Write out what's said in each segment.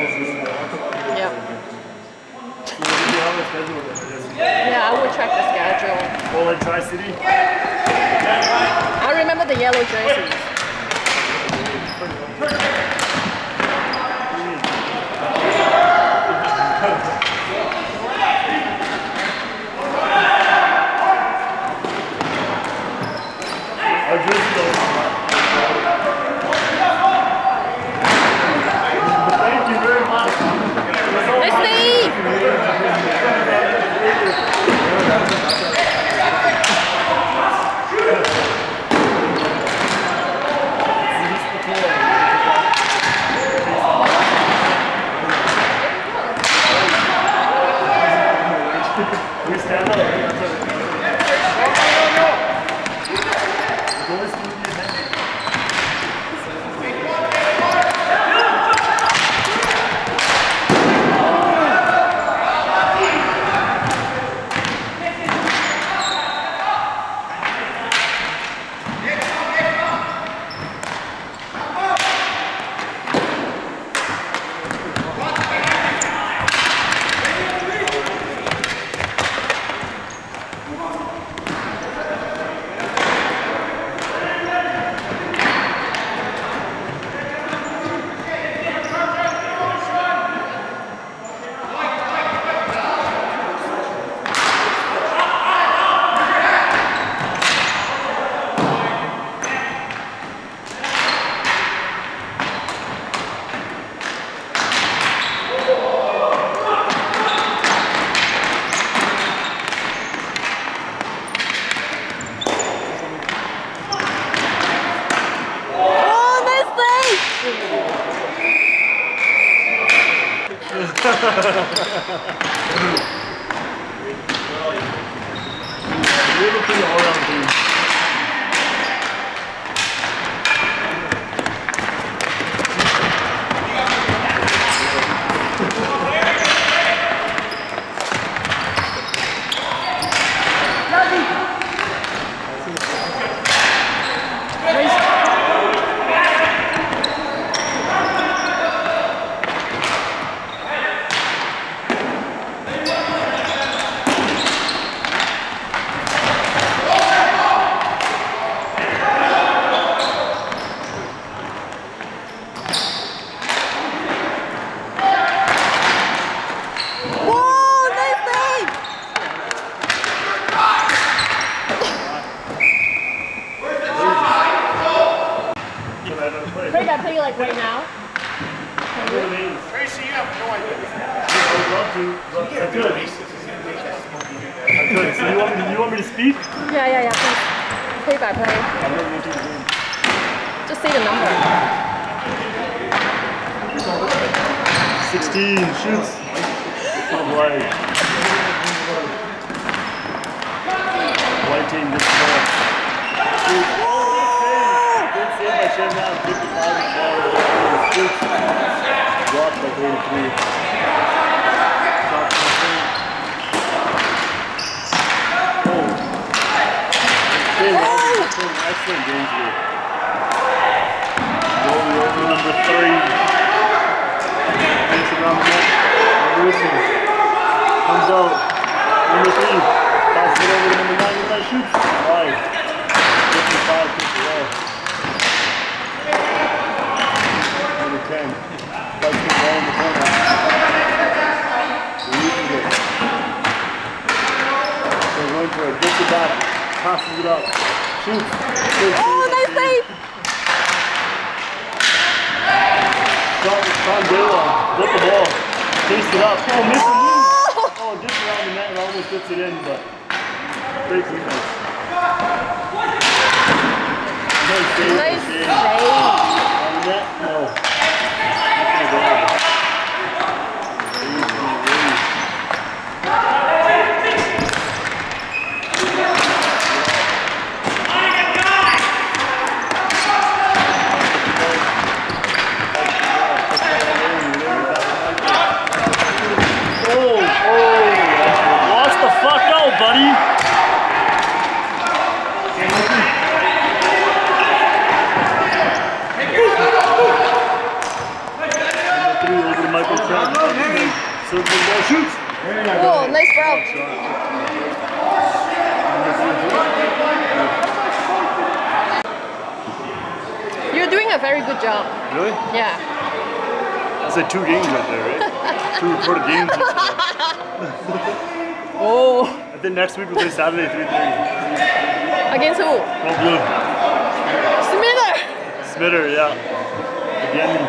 Yep. Yeah, I will check the schedule. All in Tri-City? I remember the yellow jerseys. 16 shoots. White team this ball. Oh, good save. By Shendown. 55 is ball. Shoots. Dropped by 33. Shot from the Oh. Shane Robinson, excellent, excellent game today. Over number three. Thanks. Passes it over to number nine. Number shoots. Wide. 55 puts it. Number 10. Fights the ball in the corner. Releases it. So going for it. Gets it back. Passes it up. Shoots. Good Oh, nice save! Shot with Sean Daylock. Get the ball. Chased it up. Oh, missed. Oh! Oh, just around the net and almost gets it in, but great defense. Nice save. Nice save. On the net? No. Nothing available. Raise, raise. Oh, oh, watch the fuck out, buddy. Number Michael Trent. Serves the ball, shoots. Oh. You're doing a very good job. Really? Yeah. That's like two games right there, right? two recorded games. Oh, I think next week we'll play Saturday 3.30. against who? No blue. Smither. Smitter, yeah. Again.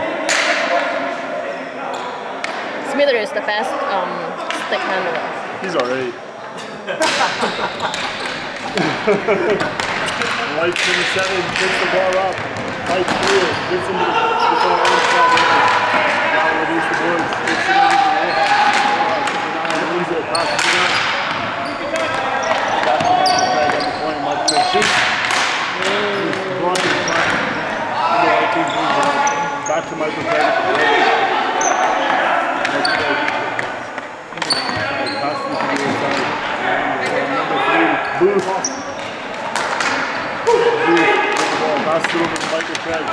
Smither is the best um, stick handler. He's alright. White 27 picks the ball up. White through it. Gets into the, gets on the side. Now release the boards. Gets it lose it. It out. And the team moves out. Back to Michael Craig. Michael Craig. Passes it to the other side. Number three, Booth. Booth with the ball. Passes it over to Michael Craig.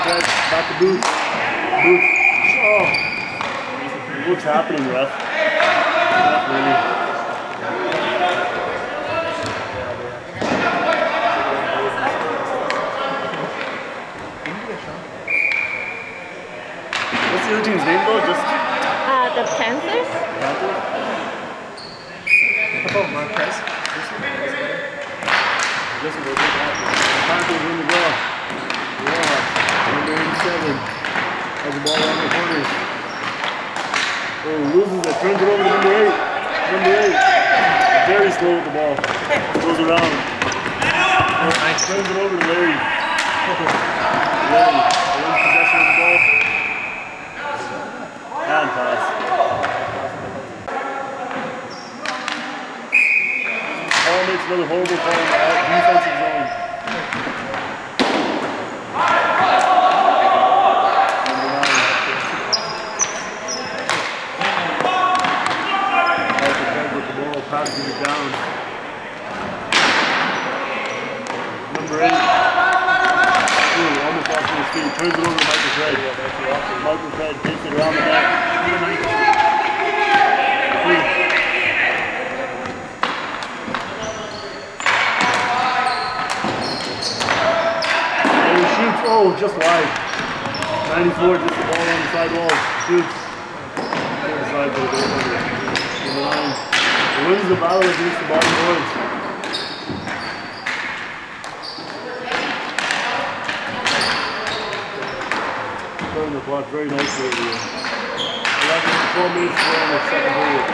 Craig, back to Booth. Booth. Oh. What's happening, ref? Not really. What's the other team's name though? Just Uh, the Panthers? Panthers? How about Marquez? Just about that. Panthers win the ball. Rojas, number 87. Has the ball around the corners. Oh, loses it. Turns it over to number 8. Number 8. Very slow with the ball. Goes around. Oh, turns it over to Larry. Larry. Possession of the ball. And pass. Another horrible out- defensive zone. Number nine. Michael Craig with the ball, passes it down. Number eight. Ooh, almost off to his feet. Turns it over to Michael Craig. Michael Craig takes it around the net. Ooh. And he shoots, oh, just wide. 94, just the ball on the side wall. Shoots. On the side, but it goes under. Number nine. Wins the battle against the bottom boards. Turn the nicely over here. 11 to 12 minutes in the second period.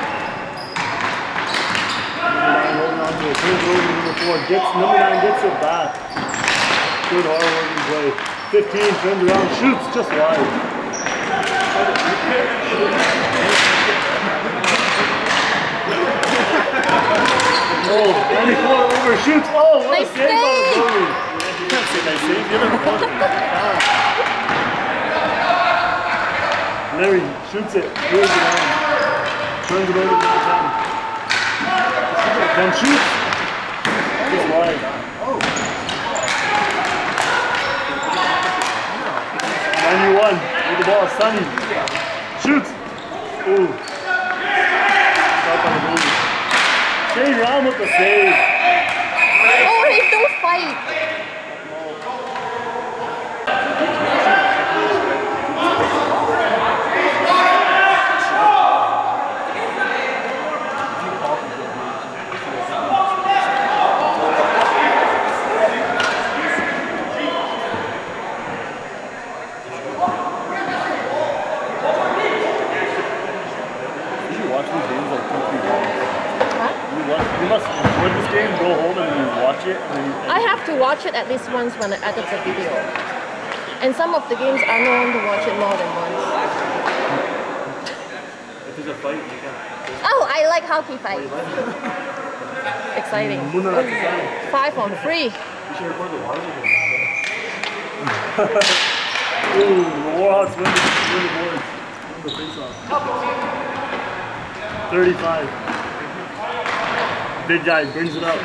Number nine holding on to it. Over to number four. Gets, number nine gets it back. Good hard working play. 15 turns around, shoots just wide. Oh, 94 over, shoots. Oh, what Nice a save by the goalie. You can't say nice save. The other one. Larry shoots it, throws it on. Turns it over to number 10. 10 shoots. Just wide. 91 with the ball, Sonny. Shoots. Ooh. Shane Ram with the save. Oh, he don't fight. Did you watch these games like two, three times? Huh? You, watch, you must record this game, go home, and then you watch it, and you. I have to watch it at least once when I edit the video. And some of the games I know to watch it more than once. If there's a fight, you can. Oh, I like hockey fight. Oh, Exciting. At the time. Five on three. You should record the water. Ooh, the Warhawks win the, win the boards. Win the face-off. 35. Big guy brings it up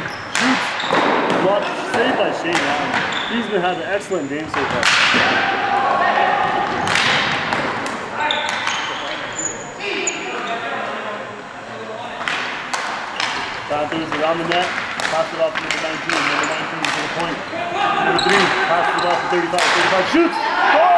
block, saved by Shane Allen. He's been having an excellent game so far. Panthers around the net, pass it off to number 19, number 19 to the point. Number 3, pass it off to 35, 35, shoots! Oh!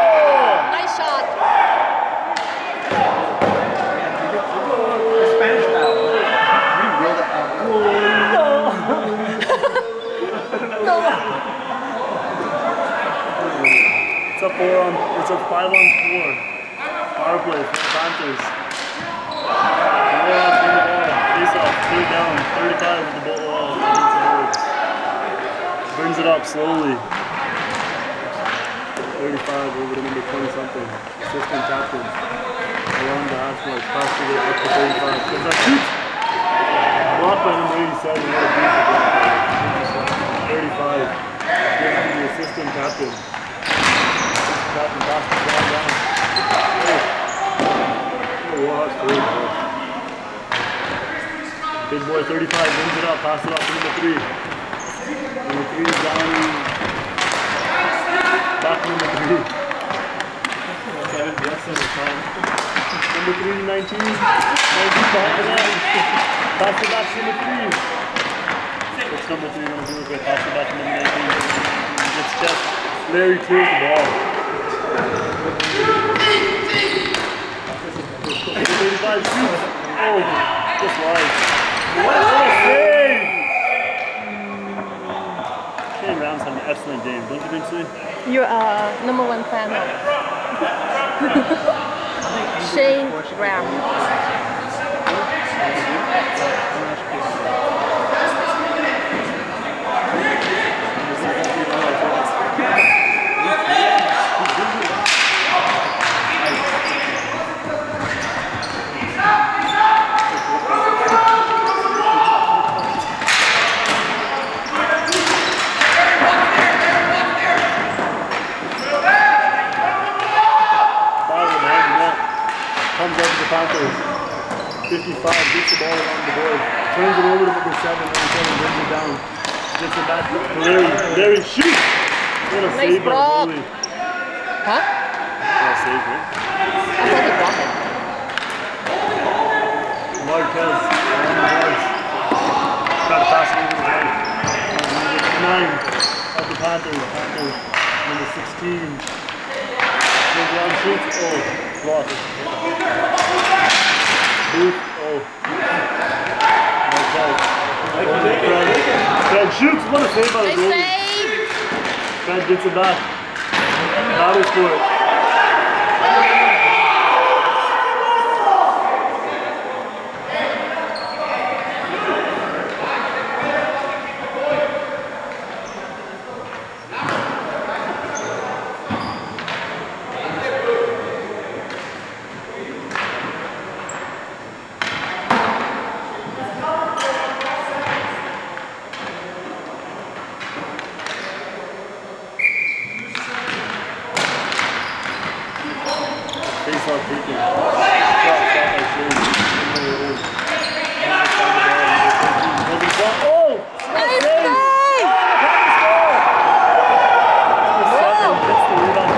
It's a four on. It's a five on four. Power play for the Panthers. Four off in the off. Down. 35 with the ball. Wall. Brings it up slowly. 35 over to number 20 something. Assistant captain. Along the half mark. Pass to the up to 35. Comes shoots. Blocked by number 87. What a beautiful. 35. Given to the assistant captain. Captain pass the ball down. Oh, oh wow, that's Big boy 35 brings it up, pass it up to number 3. Number 3 is down. Back to number 3. Kevin Jetson is fine. Number 3, 19. 19 behind the net. Pass it back to number 3. What's number 3 going to do with it? Pass it back to number 19. Gets checked. Larry clears the ball. Oh, just wide. What a save! Shane Rounds had an excellent game, don't you think so? You're a uh, number one fan of Shane Ram. Bottom of the hand net. Comes up to the Panthers. 55, beats the ball along the board. Turns it over to number 7, number 7 brings it down. Gets it back to Larry. Larry shoots! What a Nice save by the block. goalie. Huh? What a save, right? I thought he blocked it. Marquez, on the boards. Got a pass over the head. Number 9 of the Panthers. Panthers, number 16. Goes down, shoots. Oh, blocked. Booth. Oh. Marquez. Oh, Fred. Fred shoots. What a save by the goalie. Fred gets it back. Battles for it. Face off taken. Shot, shot by Shane. Number eight. Number four. Oh! Nice Save! save. Second, gets the rebound.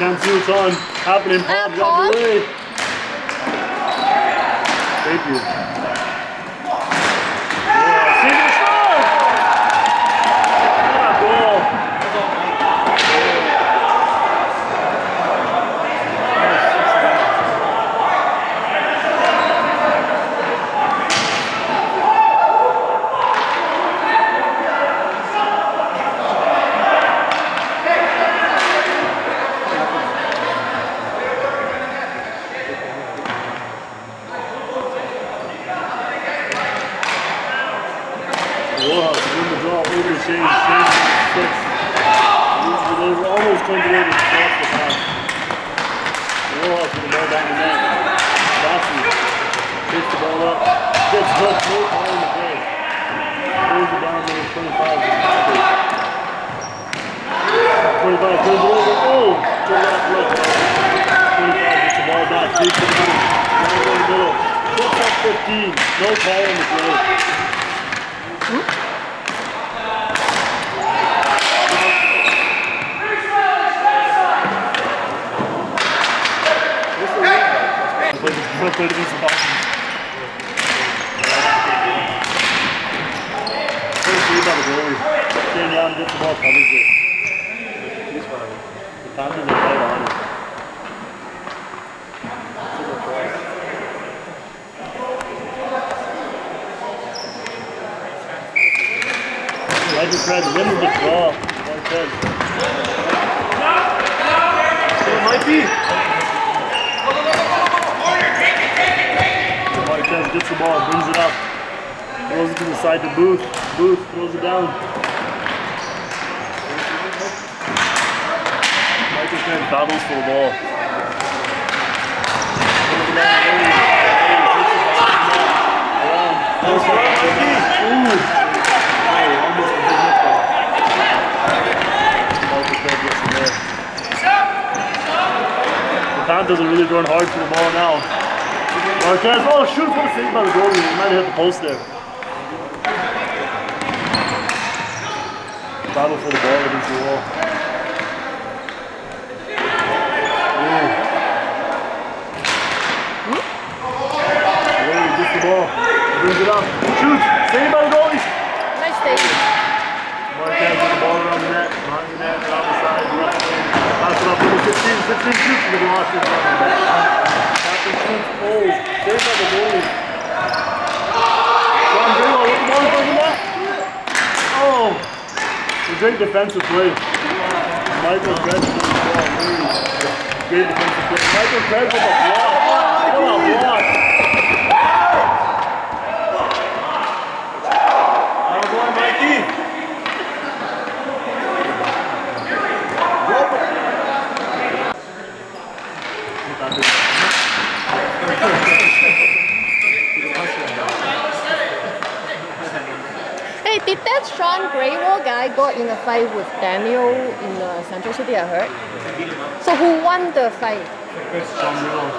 Can't see what's on happening. Pop, out the way. Thank you. Yeah, see the score! What a goal. Warhawks win the draw. ball over to Shane. Shane with six. They were almost turned it over across the pass. Warhawk with the ball down the net. Rossi picks the ball up. Gets hooked. No ball in the play. Throws it down to the 25. 25 turns it over. Oh! To the left, left. 25 gets the ball back. Takes it down. Down in the middle. Puts up 15. No call in the play. Decent ball. First read by the goalie. Shane Young gets the ball, covers it. The Panthers are right on it. Like Fred wins the draw. Like Fred. It might be. Marquez gets the ball, brings it up, throws it to the side to Booth. Booth throws it down. Michael Fred battles for the ball. Michael there. The are really going hard for the ball now. Marquez, oh shoot, what a save by the goalie. He might have hit the post there. Battle for the ball against the wall. Ooh. Larry gets the ball, brings it up, shoots, 15 shoots with losses Captain Schultz old. Saved by the goalie. John Bigelow with the ball in front of. Oh! A great defensive play. Michael Credwell with the ball. Great defensive play. Michael Credwell with the block. What a block. Got in a fight with Daniel in uh, Central City, I heard? So who won the fight? Sean Greenwald.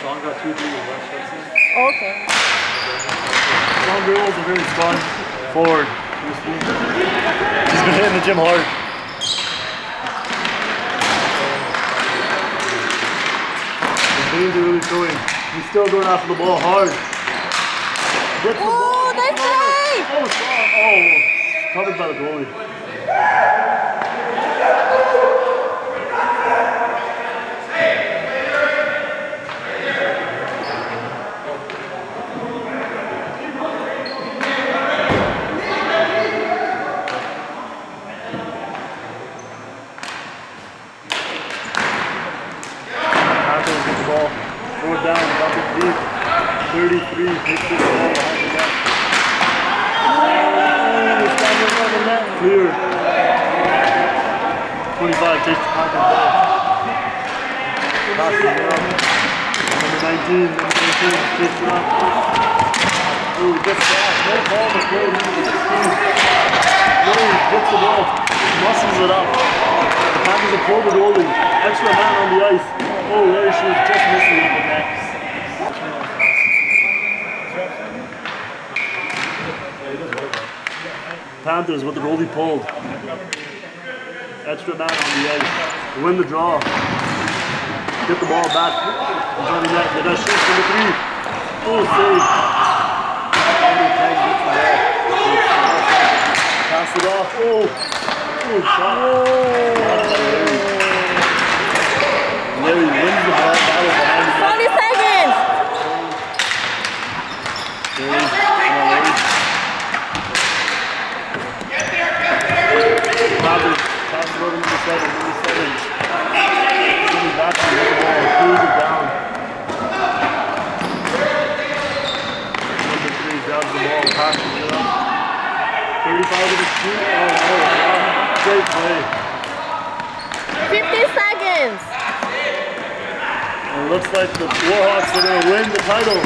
Sean got two, three with West Hudson. Okay. Sean Greenwald's a very strong forward. He's been hitting the gym hard. The veins are really showing. He's still going after the ball hard. Gets the Oh, ball. nice save! Oh, Oh, covered by the goalie. Panthers get the ball. Throw it down, dump it deep. 33, hits this ball behind the net. Oh, it's down there on the net. Clear. 25 takes the Panthers ball. Passes it up. Number 19, number 19 takes it up. Oh, gets that. No ball to go. No, gets the ball. Muscles it up. The Panthers have pulled the goalie. Extra man on the ice. Oh, Larry she was just missing on the net. Panthers with the goalie pulled. Extra man on the ice. Win the draw. Get the ball back. Johnny Net. They got shoot for the three. Oh, save. Number 10 gets the ball. Pass it off. Oh. Oh, shot. Larry wins the ball battle behind the net. 40 seconds! Larry, come on, Larry. Roberts, pass it over number seven, number seven. Jimmy back to the ball, cruise it down. Number three grabs the ball, passes it up. 35 to the shoot. Oh, no. Great play. 50 seconds. And it looks like the Warhawks are going to win the title.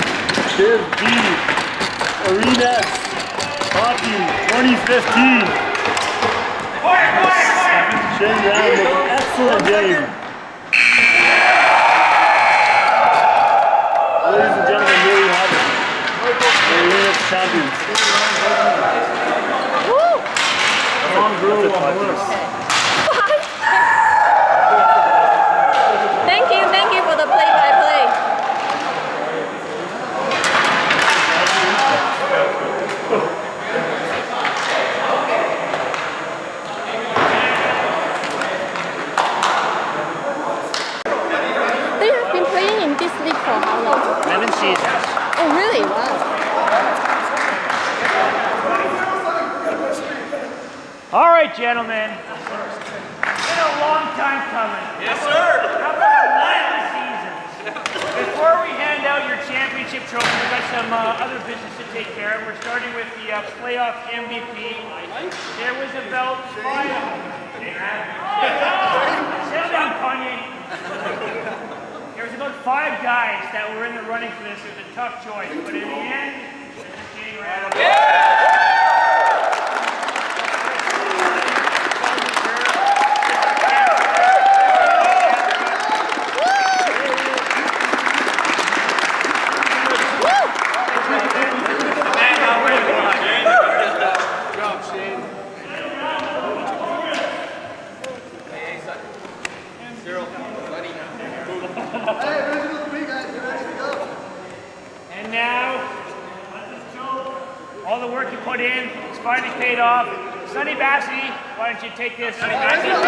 Div B Arenas Hockey 2015. Shane Brown with an excellent game. Ladies and gentlemen, here we have it. The Arenas champions. Woo! Long Brew on horse. Thank you, thank you for the play-by-play. They have been playing in this league for how long? Seven seasons. Oh, really? Wow. All right, gentlemen. It's been a long time coming. Yes, sir. How about a seasons? Before we hand out your championship trophy, we've got some uh, other business to take care of. We're starting with the uh, playoff MVP. There was about five. Settle down, Kanye. There was about five guys that were in the running for this. It was a tough choice, but in the end, King ran. Take this?